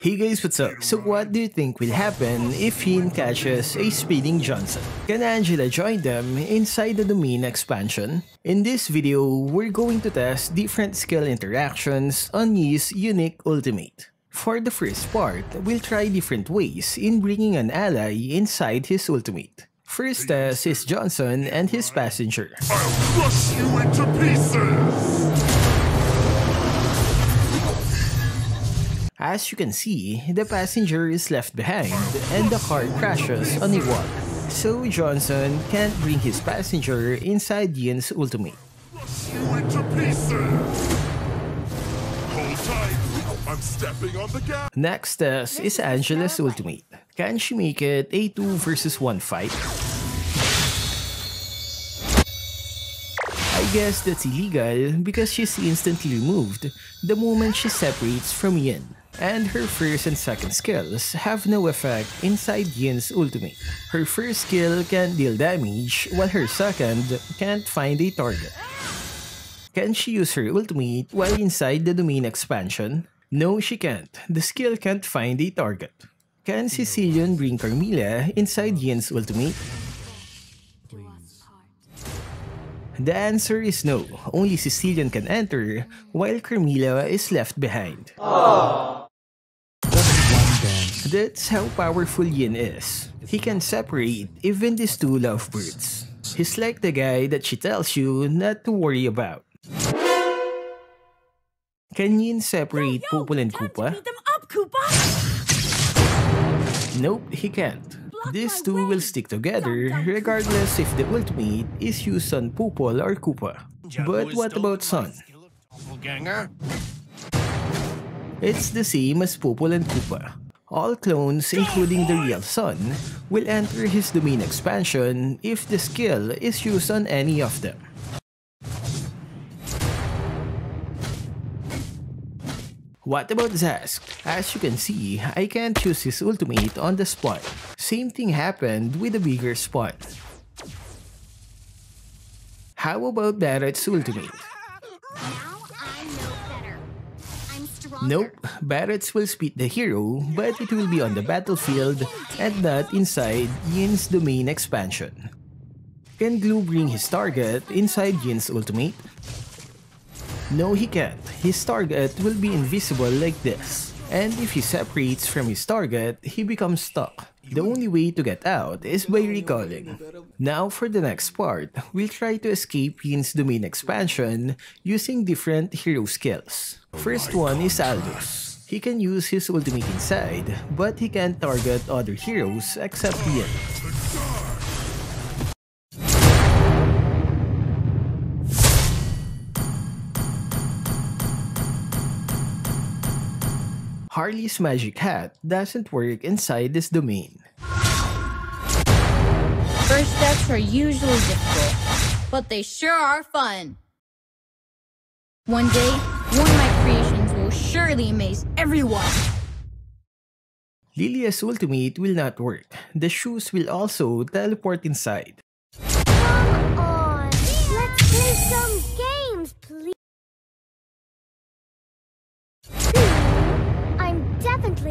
Hey guys, what's up? So what do you think will happen if Yin catches a speeding Johnson? Can Angela join them inside the domain expansion? In this video, we're going to test different skill interactions on Yin's unique ultimate. For the first part, we'll try different ways in bringing an ally inside his ultimate. First test is Johnson and his passenger. I'll crush you into pieces! As you can see, the passenger is left behind and the car crashes on a. So Johnson can't bring his passenger inside Yin's ultimate. Next uh, test is Angela's ultimate. Can she make it a 2 versus 1 fight? I guess that's illegal because she's instantly removed the moment she separates from Yin. And her first and second skills have no effect inside Yin's ultimate. Her first skill can deal damage while her second can't find a target. Can she use her ultimate while inside the domain expansion? No, she can't. The skill can't find a target. Can Cecilion bring Carmilla inside Yin's ultimate? The answer is no. Only Cecilion can enter, while Carmilla is left behind. Oh. That's how powerful Yin is. He can separate even these two lovebirds. He's like the guy that she tells you not to worry about. Can Yin separate Popol and time to Kupa? them up, Kupa! Nope, he can't. These two will stick together regardless if the ultimate is used on Popol or Kupa. But what about Sun? Ganger? It's the same as Popol and Kupa. All clones, including the real Sun, will enter his domain expansion if the skill is used on any of them. What about Zhask? As you can see, I can't choose his ultimate on the spot. Same thing happened with the bigger spot. How about Barats' ultimate? Nope, Barats will speed the hero, but it will be on the battlefield and not inside Yin's domain expansion. Can Gloo bring his target inside Yin's ultimate? No, he can't. His target will be invisible like this. And if he separates from his target, he becomes stuck. The only way to get out is by recalling. Now for the next part, we'll try to escape Yin's domain expansion using different hero skills. First oh one is Aldous. He can use his ultimate inside, but he can't target other heroes except Yin. Harley's magic hat doesn't work inside this domain. First steps are usually difficult, but they sure are fun. One day, one of my creations will surely amaze everyone. Lylia's ultimate will not work. The shoes will also teleport inside. Come on, let's play some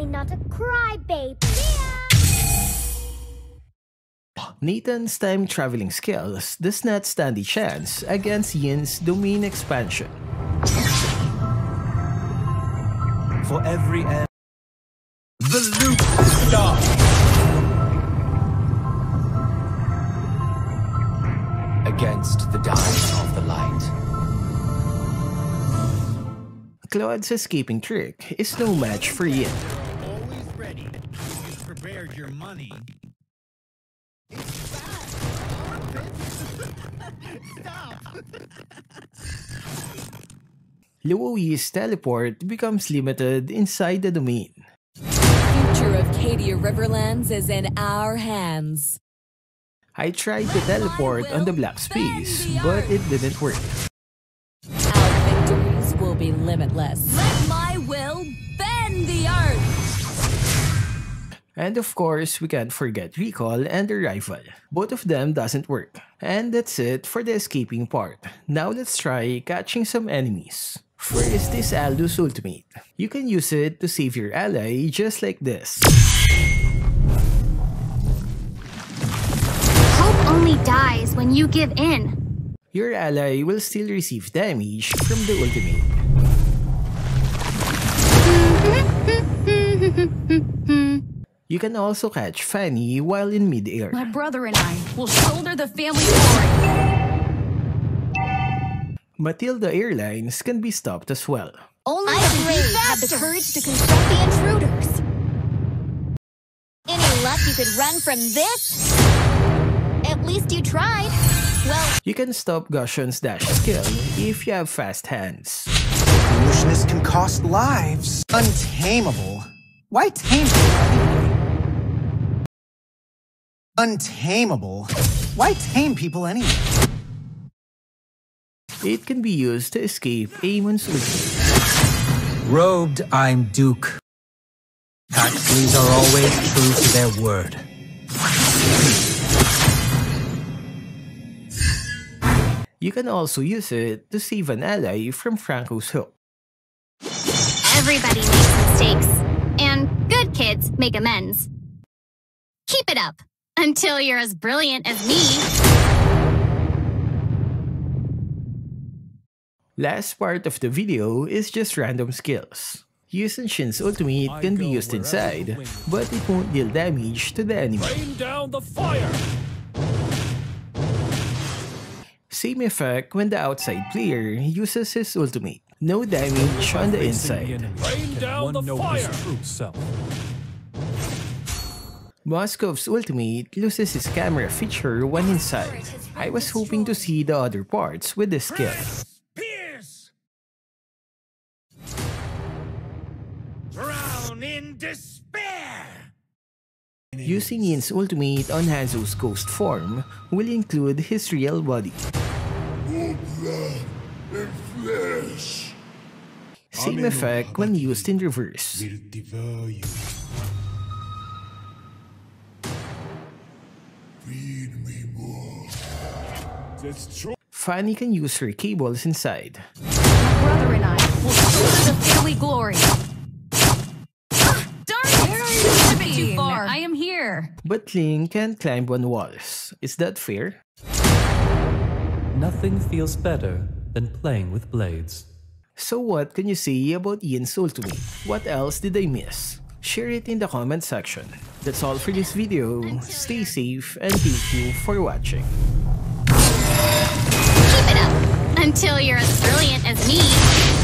definitely not a crybaby. Nathan's time traveling skills does not stand a chance against Yin's domain expansion. For every end. The loop starts! Against the dying of the light. Claude's escaping trick is no match for Yin. Always ready. You've prepared your money. Luo Yi's teleport becomes limited inside the domain. The Future of Cadia Riverlands is in our hands. I tried to teleport on the black space, but it didn't work. Our victories will be limitless. Let my will bend the earth! And of course, we can't forget Recall and Arrival. Both of them doesn't work. And that's it for the escaping part. Now let's try catching some enemies. First is Aldous Ultimate. You can use it to save your ally just like this. Hope only dies when you give in. Your ally will still receive damage from the ultimate. Can also catch Fanny while in midair. My brother and I will shoulder the family glory. Mathilda Airlines can be stopped as well. Only I the brave have the courage to confront the intruders. Any luck you could run from this? At least you tried. Well, You can stop Gusion's dash skill if you have fast hands. Foolishness can cost lives. Untamable. Why tame people anyway? Untamable. Why tame people anyway? It can be used to escape Aamon's ultimate. Robed, I'm Duke. Huxleys are always true to their word. You can also use it to save an ally from Franco's hook. everybody makes mistakes. And good kids make amends. Keep it up until you're as brilliant as me. Last part of the video is just random skills. Using Shin's ultimate can be used inside, but it won't deal damage to the enemy. Rain down the fire! Same effect when the outside player uses his ultimate. No damage on the inside. Moskov's ultimate loses his camera feature when inside. I was hoping to see the other parts with this skill. Pierce! Drown in despair! Using Yin's ultimate on Hanzo's ghost form will include his real body. Same effect when used in reverse. Fanny can use her cables inside. My brother and I will shoulder the family glory. Ah, darn it! Where are you living? Too far. I am here. But Ling can't climb on walls. Is that fair? Nothing feels better than playing with blades. So what can you say about Yin's ultimate? What else did I miss? Share it in the comment section. That's all for this video. Stay safe and thank you for watching. Keep it up until you're as brilliant as me.